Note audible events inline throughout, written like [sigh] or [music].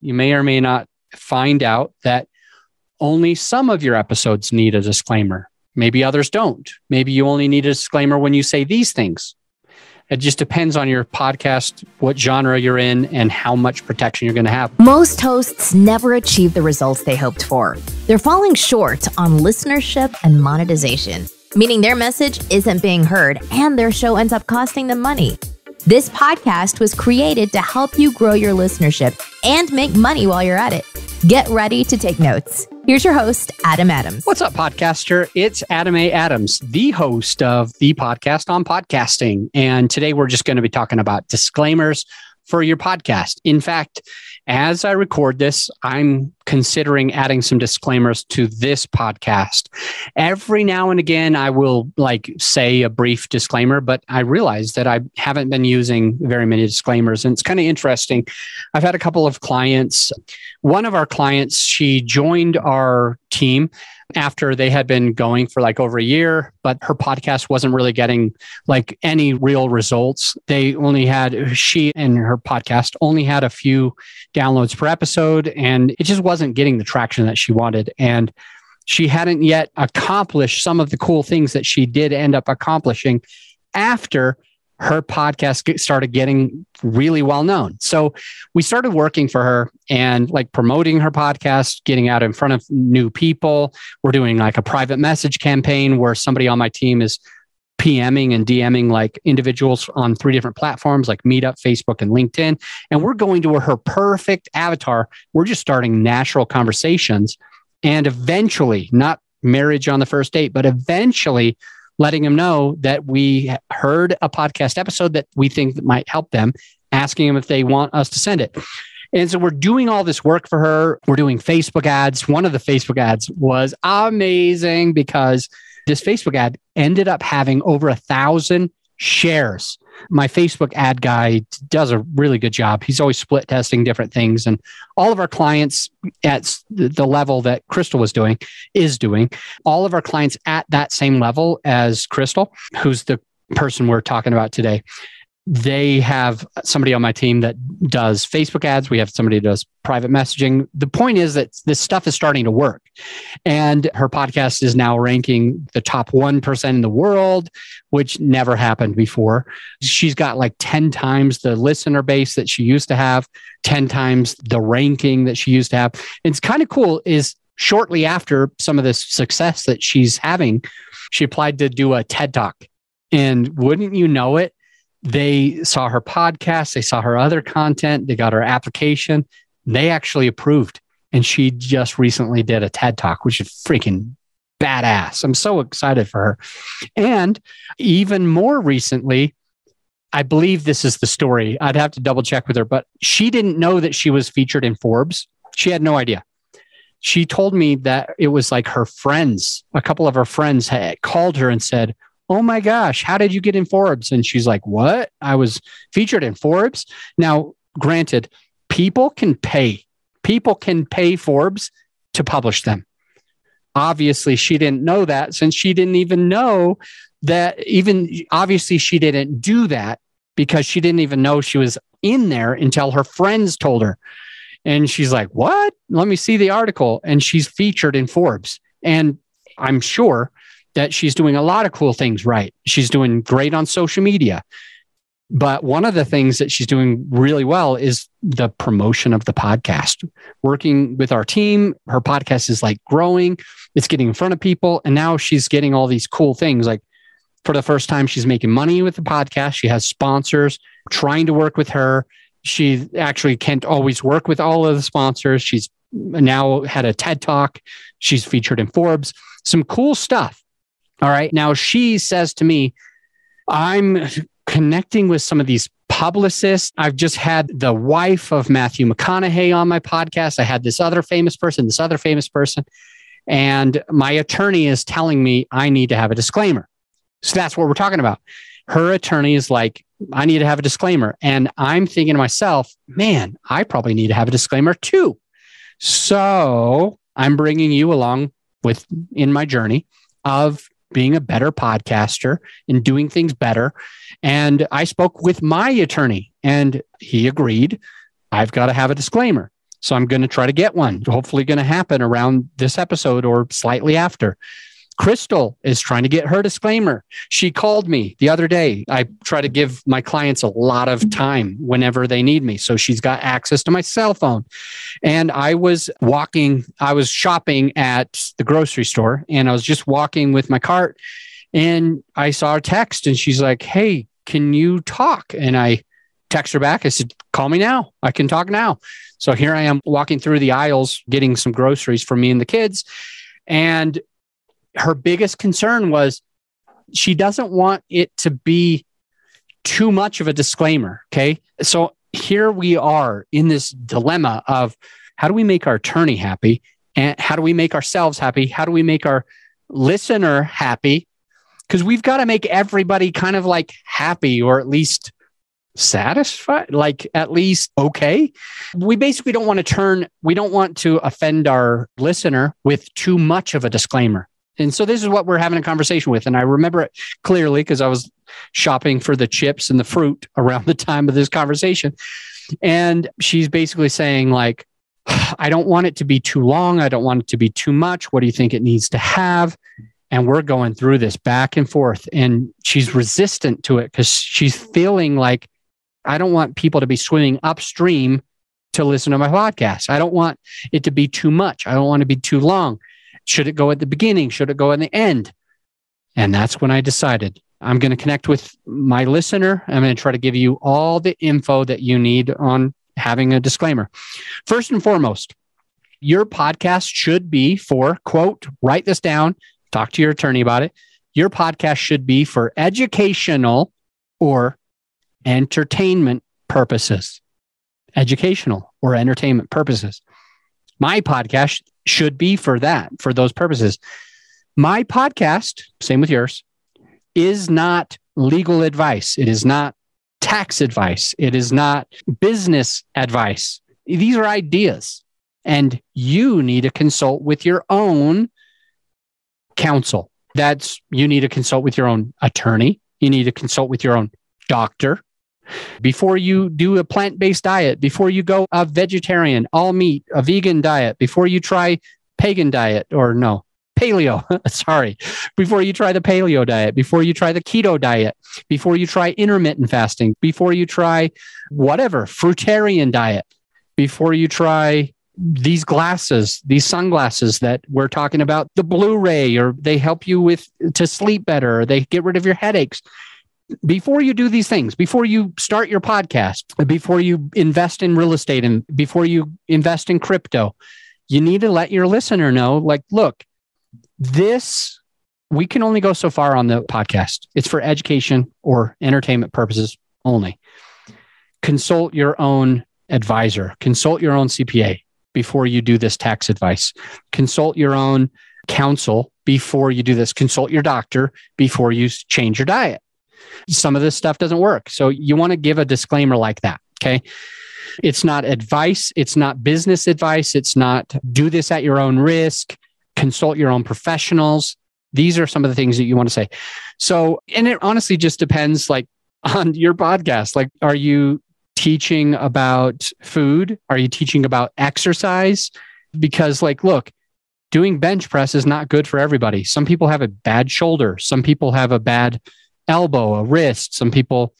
you may or may not find out that only some of your episodes need a disclaimer. Maybe others don't. Maybe you only need a disclaimer when you say these things. It just depends on your podcast, what genre you're in, and how much protection you're going to have. Most hosts never achieve the results they hoped for. They're falling short on listenership and monetization, meaning their message isn't being heard and their show ends up costing them money. This podcast was created to help you grow your listenership and make money while you're at it. Get ready to take notes. Here's your host, Adam Adams. What's up, podcaster? It's Adam A. Adams, the host of the podcast on podcasting. And today we're just going to be talking about disclaimers for your podcast. In fact, as I record this, I'm considering adding some disclaimers to this podcast. Every now and again, I will like say a brief disclaimer, but I realize that I haven't been using very many disclaimers. And it's kind of interesting. I've had a couple of clients. One of our clients, she joined our team after they had been going for like over a year, but her podcast wasn't really getting like any real results. They only had, she and her podcast only had a few downloads per episode, and it just wasn't getting the traction that she wanted. And she hadn't yet accomplished some of the cool things that she did end up accomplishing after her podcast started getting really well known. So we started working for her and like promoting her podcast, getting out in front of new people. We're doing like a private message campaign where somebody on my team is PMing and DMing like individuals on three different platforms like Meetup, Facebook, and LinkedIn. And we're going to her perfect avatar. We're just starting natural conversations and eventually, not marriage on the first date, but eventually letting them know that we heard a podcast episode that we think that might help them, asking them if they want us to send it. And so we're doing all this work for her. We're doing Facebook ads. One of the Facebook ads was amazing because this Facebook ad ended up having over a thousand shares my Facebook ad guy does a really good job. He's always split testing different things. And all of our clients at the level that Kristel was doing is doing, all of our clients at that same level as Kristel, who's the person we're talking about today they have somebody on my team that does Facebook ads. We have somebody who does private messaging. The point is that this stuff is starting to work. And her podcast is now ranking the top 1% in the world, which never happened before. She's got like 10 times the listener base that she used to have, 10 times the ranking that she used to have. It's kind of cool is shortly after some of this success that she's having, she applied to do a TED Talk. And wouldn't you know it? They saw her podcast, they saw her other content, they got her application, they actually approved. And she just recently did a TED talk, which is freaking badass. I'm so excited for her. And even more recently, I believe this is the story. I'd have to double check with her, but she didn't know that she was featured in Forbes. She had no idea. She told me that it was like her friends, a couple of her friends had called her and said, oh my gosh, how did you get in Forbes? And she's like, what? I was featured in Forbes. Now, granted, people can pay, people can pay Forbes to publish them. Obviously, she didn't know that since she didn't even know that, even obviously, she didn't do that because she didn't even know she was in there until her friends told her. And she's like, What? Let me see the article. And she's featured in Forbes. And I'm sure that she's doing a lot of cool things right. She's doing great on social media. But one of the things that she's doing really well is the promotion of the podcast. Working with our team, her podcast is like growing, it's getting in front of people. And now she's getting all these cool things. Like for the first time, she's making money with the podcast. She has sponsors trying to work with her. She actually can't always work with all of the sponsors. She's now had a TED talk. She's featured in Forbes. Some cool stuff. All right. Now she says to me, I'm connecting with some of these publicists. I've just had the wife of Matthew McConaughey on my podcast. I had this other famous person, this other famous person. And my attorney is telling me I need to have a disclaimer. So that's what we're talking about. Her attorney is like, I need to have a disclaimer. And I'm thinking to myself, man, I probably need to have a disclaimer too. So I'm bringing you along with in my journey of being a better podcaster and doing things better. And I spoke with my attorney and he agreed I've got to have a disclaimer. So I'm going to try to get one. Hopefully, going to happen around this episode or slightly after. Kristel is trying to get her disclaimer. She called me the other day. I try to give my clients a lot of time whenever they need me. So she's got access to my cell phone. And I was walking, I was shopping at the grocery store and I was just walking with my cart and I saw a text and she's like, Hey, can you talk? And I text her back. I said, Call me now. I can talk now. So here I am walking through the aisles, getting some groceries for me and the kids. And her biggest concern was she doesn't want it to be too much of a disclaimer. Okay. So here we are in this dilemma of how do we make our attorney happy? And how do we make ourselves happy? How do we make our listener happy? Because we've got to make everybody kind of like happy or at least satisfied, like at least okay. We basically don't want to turn, we don't want to offend our listener with too much of a disclaimer. And so this is what we're having a conversation with. And I remember it clearly because I was shopping for the chips and the fruit around the time of this conversation. And she's basically saying, like, I don't want it to be too long. I don't want it to be too much. What do you think it needs to have? And we're going through this back and forth. And she's resistant to it because she's feeling like, I don't want people to be swimming upstream to listen to my podcast. I don't want it to be too much. I don't want to be too long. Should it go at the beginning? Should it go in the end? And that's when I decided I'm going to connect with my listener. I'm going to try to give you all the info that you need on having a disclaimer. First and foremost, your podcast should be for, quote, write this down, talk to your attorney about it. Your podcast should be for educational or entertainment purposes. Educational or entertainment purposes. My podcast should be for that, for those purposes. My podcast, same with yours, is not legal advice. It is not tax advice. It is not business advice. These are ideas. And you need to consult with your own counsel. That's you need to consult with your own attorney. You need to consult with your own doctor before you do a plant based diet, before you go a vegetarian, all meat, a vegan diet, before you try pagan diet or no, paleo, [laughs] sorry, before you try the paleo diet, before you try the keto diet, before you try intermittent fasting, before you try whatever, fruitarian diet, before you try these glasses, these sunglasses that we're talking about, the Blu-ray, or they help you with to sleep better, or they get rid of your headaches before you do these things, before you start your podcast, before you invest in real estate and before you invest in crypto, you need to let your listener know like, look, this, we can only go so far on the podcast. It's for education or entertainment purposes only. Consult your own advisor, consult your own CPA before you do this tax advice, consult your own counsel before you do this, consult your doctor before you change your diet some of this stuff doesn't work. So you want to give a disclaimer like that. Okay. It's not advice. It's not business advice. It's not do this at your own risk, consult your own professionals. These are some of the things that you want to say. So, and it honestly just depends like [laughs] on your podcast. Like, are you teaching about food? Are you teaching about exercise? Because, like, look, doing bench press is not good for everybody. Some people have a bad shoulder, some people have a bad elbow, a wrist, some people,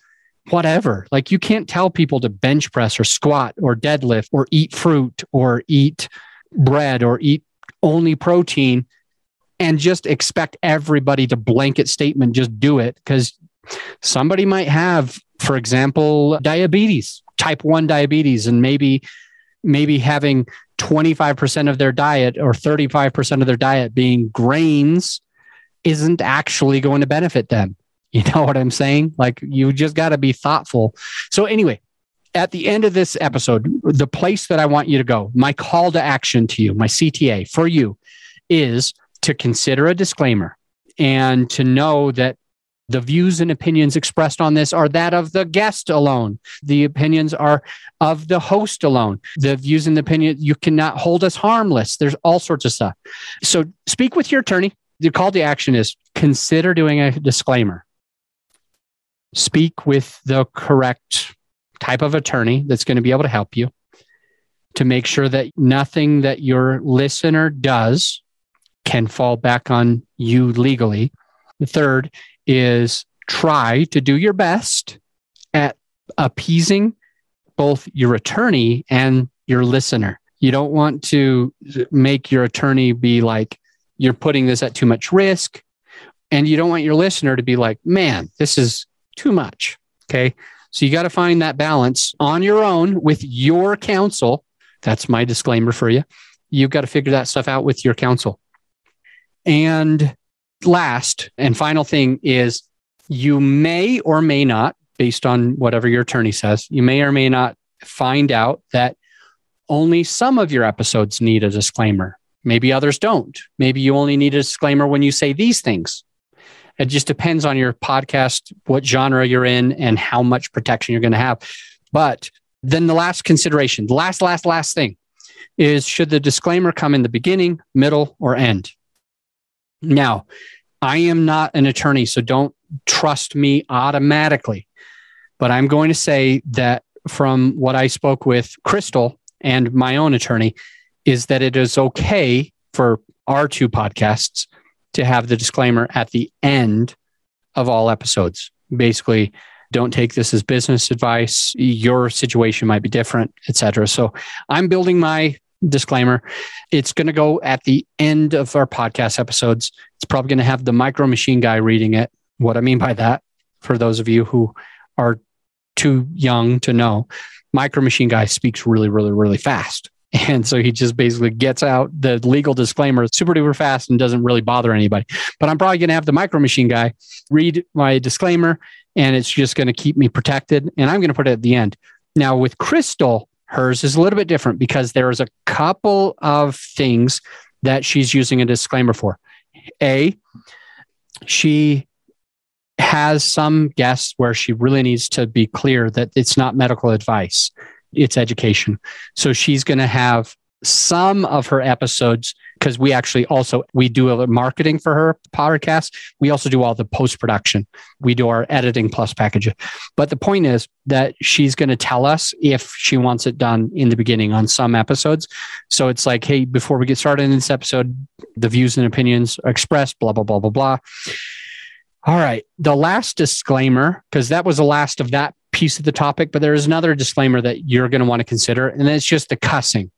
whatever. Like you can't tell people to bench press or squat or deadlift or eat fruit or eat bread or eat only protein and just expect everybody to blanket statement just do it because somebody might have for example diabetes type 1 diabetes and maybe maybe having 25% of their diet or 35% of their diet being grains isn't actually going to benefit them You know what I'm saying? Like you just got to be thoughtful. So anyway, at the end of this episode, the place that I want you to go, my call to action to you, my CTA for you is to consider a disclaimer and to know that the views and opinions expressed on this are that of the guest alone. The opinions are of the host alone. The views and the opinion, you cannot hold us harmless. There's all sorts of stuff. So speak with your attorney. The call to action is consider doing a disclaimer speak with the correct type of attorney that's going to be able to help you. to make sure that nothing that your listener does can fall back on you legally. The third is try to do your best at appeasing both your attorney and your listener. You don't want to make your attorney be like, you're putting this at too much risk. And you don't want your listener to be like, man, this is too much. Okay. So you got to find that balance on your own with your counsel. That's my disclaimer for you. You've got to figure that stuff out with your counsel. And last and final thing is you may or may not, based on whatever your attorney says, you may or may not find out that only some of your episodes need a disclaimer. Maybe others don't. Maybe you only need a disclaimer when you say these things. It just depends on your podcast, what genre you're in, and how much protection you're going to have. But then the last consideration, the last, last, last thing is should the disclaimer come in the beginning, middle, or end? Now, I am not an attorney, so don't trust me automatically. But I'm going to say that from what I spoke with Kristel and my own attorney, is that it is okay for our two podcasts to have the disclaimer at the end of all episodes. Basically, don't take this as business advice. Your situation might be different, etc. So I'm building my disclaimer. It's going to go at the end of our podcast episodes. It's probably going to have the micro machine guy reading it. What I mean by that, for those of you who are too young to know, micro machine guy speaks really, really, really fast. [laughs] And so he just basically gets out the legal disclaimer super duper fast and doesn't really bother anybody. But I'm probably going to have the micro machine guy read my disclaimer and it's just going to keep me protected. And I'm going to put it at the end. Now, with Kristel, hers is a little bit different because there is a couple of things that she's using a disclaimer for. A, she has some guests where she really needs to be clear that it's not medical advice it's education. So she's going to have some of her episodes because we actually also we do a marketing for her podcast. We also do all the post production we do our editing plus package. But the point is that she's going to tell us if she wants it done in the beginning on some episodes. So it's like hey before we get started in this episode the views and opinions are expressed blah blah blah blah blah. All right the last disclaimer because that was the last of that piece of the topic, but there is another disclaimer that you're going to want to consider, and it's just the cussing.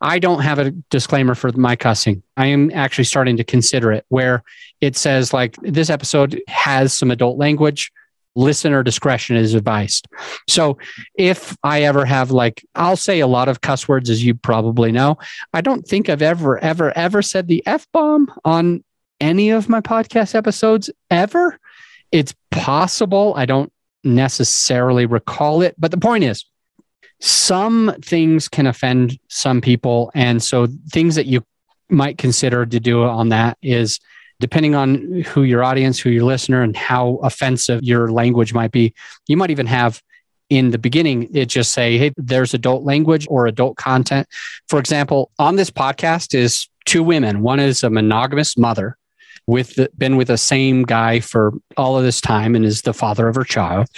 I don't have a disclaimer for my cussing. I am actually starting to consider it where it says, like, this episode has some adult language. Listener discretion is advised. So if I ever have, like, I'll say a lot of cuss words, as you probably know. I don't think I've ever, ever, ever said the F bomb on any of my podcast episodes ever. It's possible. I don't necessarily recall it. But the point is, some things can offend some people. And so things that you might consider to do on that is depending on who your audience, who your listener, and how offensive your language might be, you might even have in the beginning it just say, hey, there's adult language or adult content. For example, on this podcast is two women. One is a monogamous mother with the, been with the same guy for all of this time and is the father of her child.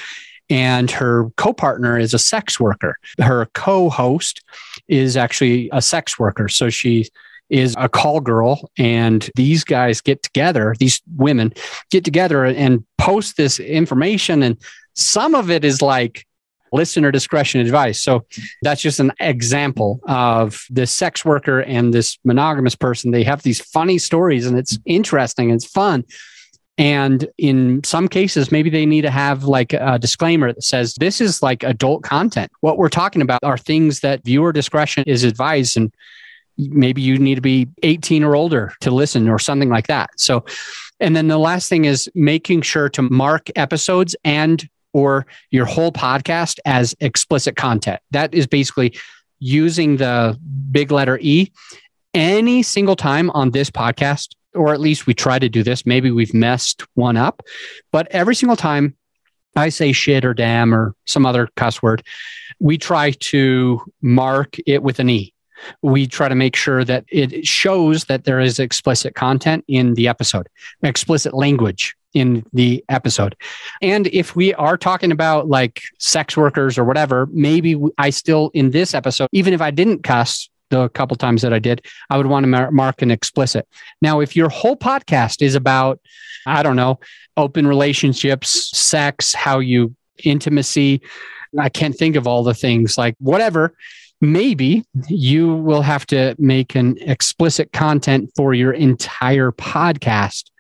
And her co-partner is a sex worker. Her co-host is actually a sex worker. So she is a call girl and these guys get together these women get together and post this information. And some of it is like listener discretion advice. So that's just an example of this sex worker and this monogamous person. They have these funny stories and it's interesting, it's fun. And in some cases, maybe they need to have like a disclaimer that says this is like adult content. What we're talking about are things that viewer discretion is advised. And maybe you need to be 18 or older to listen or something like that. So, and then the last thing is making sure to mark episodes and or your whole podcast as explicit content. That is basically using the big letter E any single time on this podcast, or at least we try to do this. Maybe we've messed one up, but every single time I say shit or damn or some other cuss word, we try to mark it with an E. We try to make sure that it shows that there is explicit content in the episode, explicit language in the episode. And if we are talking about like sex workers or whatever, maybe I still in this episode, even if I didn't cuss the couple times that I did, I would want to mark an explicit. Now, if your whole podcast is about, I don't know, open relationships, sex, how you intimacy, I can't think of all the things like whatever. Maybe you will have to make an explicit content for your entire podcast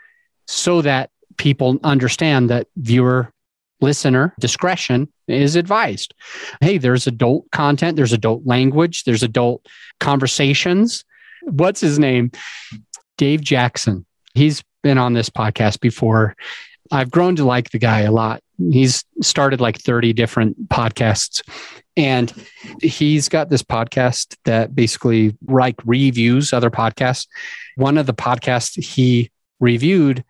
so that people understand that viewer listener discretion is advised. Hey, there's adult content, there's adult language, there's adult conversations. What's his name? Dave Jackson. He's been on this podcast before. I've grown to like the guy a lot. He's started like 30 different podcasts and he's got this podcast that basically like reviews other podcasts. One of the podcasts he reviewed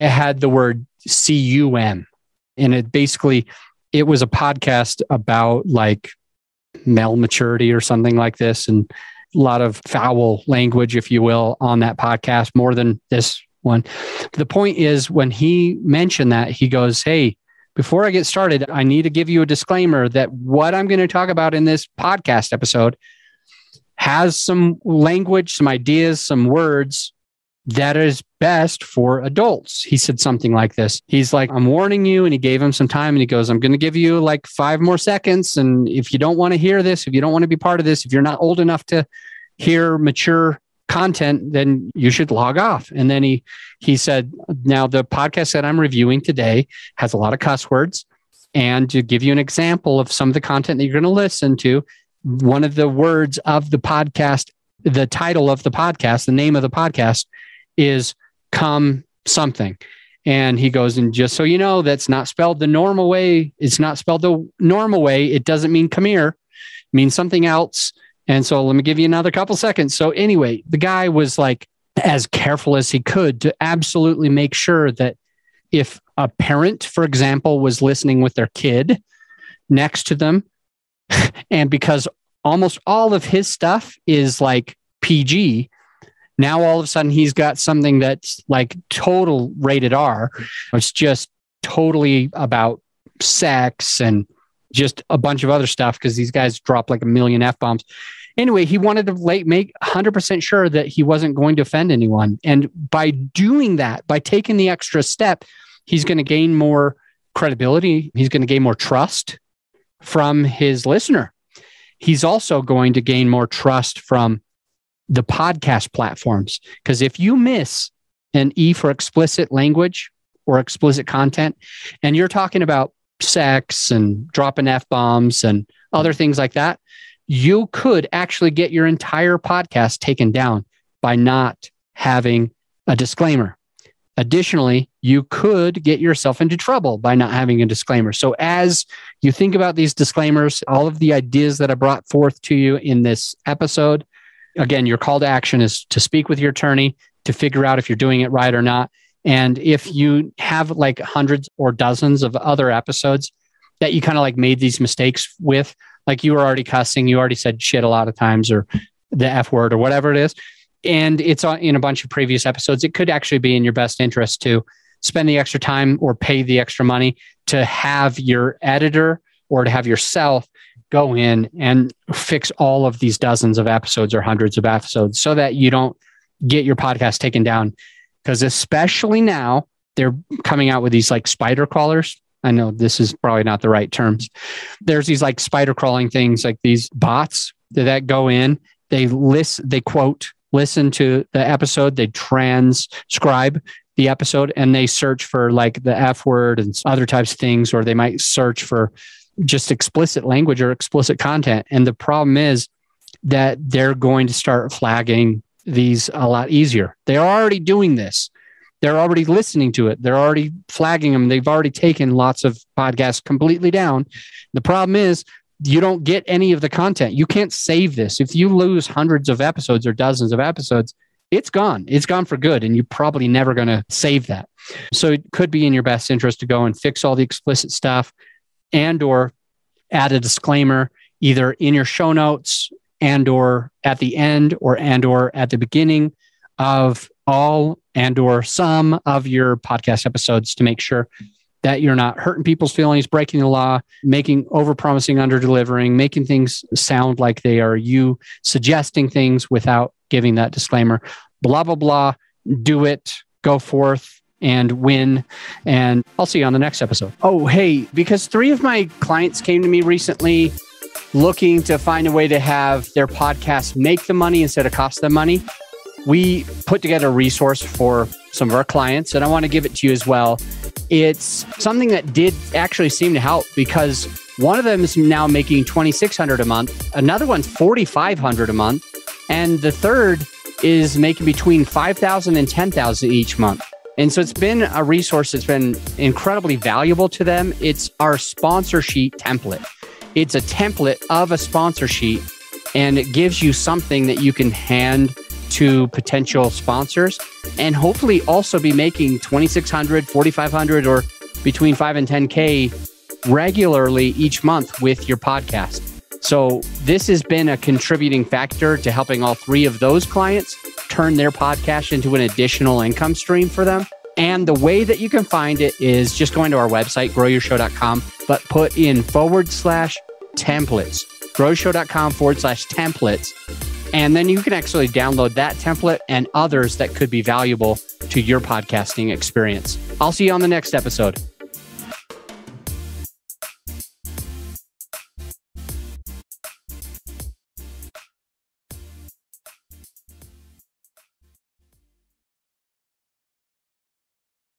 it had the word cum and it basically it was a podcast about like male maturity or something like this. And a lot of foul language if you will on that podcast more than this one. The point is when he mentioned that he goes hey before i get started i need to give you a disclaimer that what i'm going to talk about in this podcast episode has some language some ideas some words that is best for adults. He said something like this. He's like, I'm warning you. And he gave him some time and he goes, I'm going to give you like five more seconds. And if you don't want to hear this, if you don't want to be part of this, if you're not old enough to hear mature content, then you should log off. And then he, he said, now the podcast that I'm reviewing today has a lot of cuss words. And to give you an example of some of the content that you're going to listen to, one of the words of the podcast, the title of the podcast, the name of the podcast is come something. And he goes, and just so you know, that's not spelled the normal way. It's not spelled the normal way. It doesn't mean come here, it means something else. And so let me give you another couple seconds. So anyway, the guy was like as careful as he could to absolutely make sure that if a parent, for example, was listening with their kid next to them, [laughs] and because almost all of his stuff is like PG, now all of a sudden he's got something that's like total rated R. It's just totally about sex and just a bunch of other stuff because these guys drop like a million F bombs. Anyway, he wanted to make 100% sure that he wasn't going to offend anyone. And by doing that, by taking the extra step, he's going to gain more credibility. He's going to gain more trust from his listener. He's also going to gain more trust from the podcast platforms. Because if you miss an E for explicit language or explicit content, and you're talking about sex and dropping F bombs and other things like that, you could actually get your entire podcast taken down by not having a disclaimer. Additionally, you could get yourself into trouble by not having a disclaimer. So, as you think about these disclaimers, all of the ideas that I brought forth to you in this episode, again, your call to action is to speak with your attorney to figure out if you're doing it right or not. And if you have like hundreds or dozens of other episodes that you kind of like made these mistakes with, like you were already cussing, you already said shit a lot of times or the F word or whatever it is. And it's in a bunch of previous episodes. It could actually be in your best interest to spend the extra time or pay the extra money to have your editor or to have yourself go in and fix all of these dozens of episodes or hundreds of episodes so that you don't get your podcast taken down. Because especially now, they're coming out with these like spider crawlers. I know this is probably not the right terms. There's these like spider crawling things, like these bots that go in, they list, they quote, listen to the episode, they transcribe the episode, and they search for like the F word and other types of things, or they might search for just explicit language or explicit content. And the problem is that they're going to start flagging these a lot easier. They're already doing this. They're already listening to it. They're already flagging them. They've already taken lots of podcasts completely down. The problem is you don't get any of the content. You can't save this. If you lose hundreds of episodes or dozens of episodes, it's gone. It's gone for good. And you're probably never going to save that. So it could be in your best interest to go and fix all the explicit stuff, and or add a disclaimer either in your show notes and or at the end or and or at the beginning of all and or some of your podcast episodes to make sure that you're not hurting people's feelings, breaking the law, making over promising, under delivering, making things sound like they are you suggesting things without giving that disclaimer. Blah, blah, blah. Do it, go forth and win. And I'll see you on the next episode. Oh, hey, because three of my clients came to me recently looking to find a way to have their podcast make the money instead of cost them money. We put together a resource for some of our clients, and I want to give it to you as well it's something that did actually seem to help because one of them is now making 2600 a month another one's 4500 a month and the third is making between 5000 and 10000 each month and so it's been a resource that's been incredibly valuable to them. It's our sponsor sheet template. It's a template of a sponsor sheet and it gives you something that you can hand to potential sponsors and hopefully also be making 2600 4500 or between 5 and 10k regularly each month with your podcast. So this has been a contributing factor to helping all three of those clients turn their podcast into an additional income stream for them and the way that you can find it is just going to our website growyourshow.com but put in forward slash templates growyourshow.com forward slash templates and then you can actually download that template and others that could be valuable to your podcasting experience. I'll see you on the next episode.